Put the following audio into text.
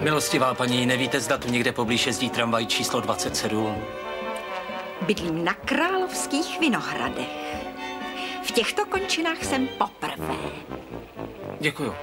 Milostivá paní, nevíte, zda tu někde poblíž jezdí tramvaj číslo 27? Bydlím na Královských vinohradech. V těchto končinách jsem poprvé. Děkuju.